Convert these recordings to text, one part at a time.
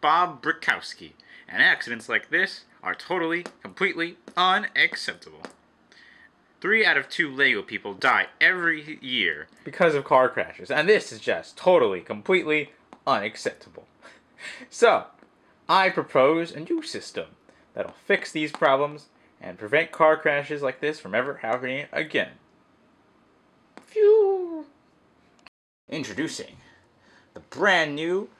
Bob Brikowski, and accidents like this are totally, completely unacceptable. Three out of two Lego people die every year because of car crashes, and this is just totally, completely unacceptable. So, I propose a new system that'll fix these problems and prevent car crashes like this from ever happening again. Phew! Introducing the brand new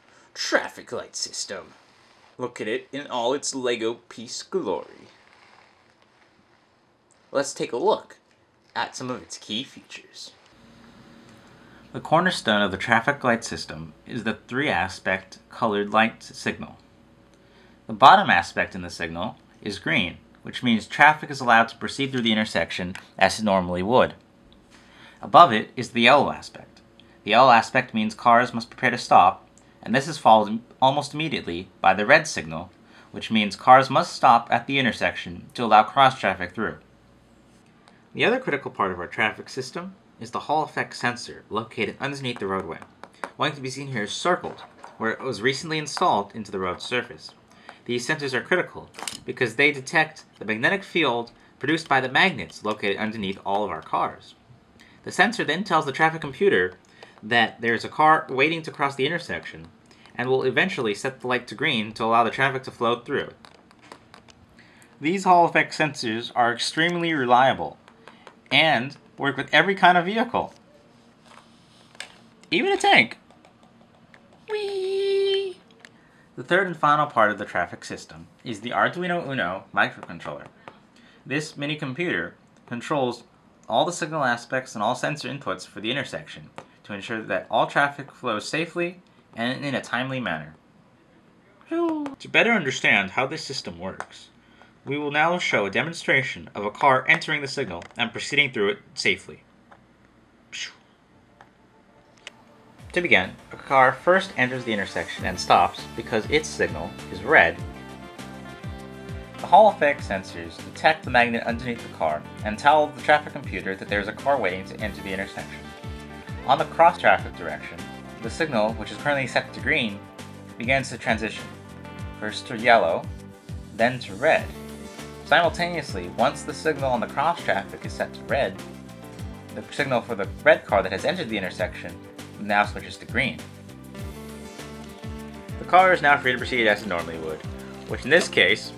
traffic light system. Look at it in all its Lego piece glory. Let's take a look at some of its key features. The cornerstone of the traffic light system is the three-aspect colored light signal. The bottom aspect in the signal is green, which means traffic is allowed to proceed through the intersection as it normally would. Above it is the yellow aspect. The yellow aspect means cars must prepare to stop, and this is followed almost immediately by the red signal, which means cars must stop at the intersection to allow cross traffic through. The other critical part of our traffic system is the Hall effect sensor located underneath the roadway. One can be seen here circled, where it was recently installed into the road surface. These sensors are critical because they detect the magnetic field produced by the magnets located underneath all of our cars. The sensor then tells the traffic computer that there's a car waiting to cross the intersection and will eventually set the light to green to allow the traffic to flow through. These Hall effect sensors are extremely reliable and work with every kind of vehicle. Even a tank. Whee! The third and final part of the traffic system is the Arduino Uno microcontroller. This mini computer controls all the signal aspects and all sensor inputs for the intersection to ensure that all traffic flows safely and in a timely manner. To better understand how this system works, we will now show a demonstration of a car entering the signal and proceeding through it safely. To begin, a car first enters the intersection and stops because its signal is red. The Hall effect sensors detect the magnet underneath the car and tell the traffic computer that there is a car waiting to enter the intersection. On the cross traffic direction, the signal, which is currently set to green, begins to transition, first to yellow, then to red. Simultaneously, once the signal on the cross traffic is set to red, the signal for the red car that has entered the intersection now switches to green. The car is now free to proceed as it normally would, which in this case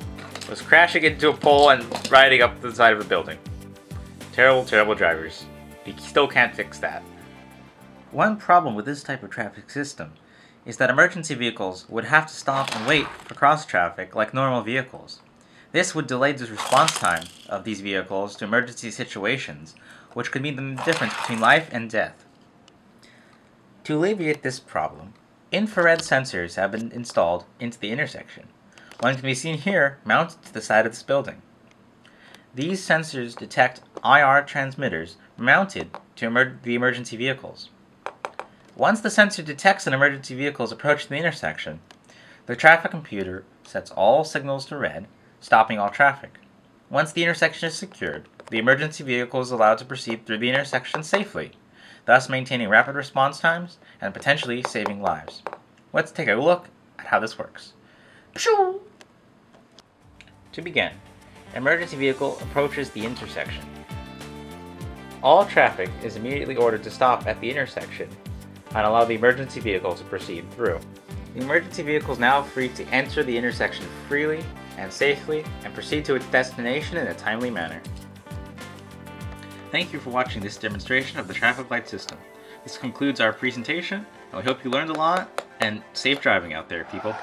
was crashing into a pole and riding up the side of a building. Terrible, terrible drivers. We still can't fix that. One problem with this type of traffic system is that emergency vehicles would have to stop and wait for cross traffic like normal vehicles. This would delay the response time of these vehicles to emergency situations, which could mean the difference between life and death. To alleviate this problem, infrared sensors have been installed into the intersection. One can be seen here mounted to the side of this building. These sensors detect IR transmitters mounted to emer the emergency vehicles. Once the sensor detects an emergency vehicle is approaching the intersection, the traffic computer sets all signals to red stopping all traffic. Once the intersection is secured, the emergency vehicle is allowed to proceed through the intersection safely, thus maintaining rapid response times and potentially saving lives. Let's take a look at how this works. To begin, emergency vehicle approaches the intersection. All traffic is immediately ordered to stop at the intersection and allow the emergency vehicle to proceed through. The emergency vehicle is now free to enter the intersection freely and safely and proceed to its destination in a timely manner. Thank you for watching this demonstration of the traffic light system. This concludes our presentation, and we hope you learned a lot, and safe driving out there, people.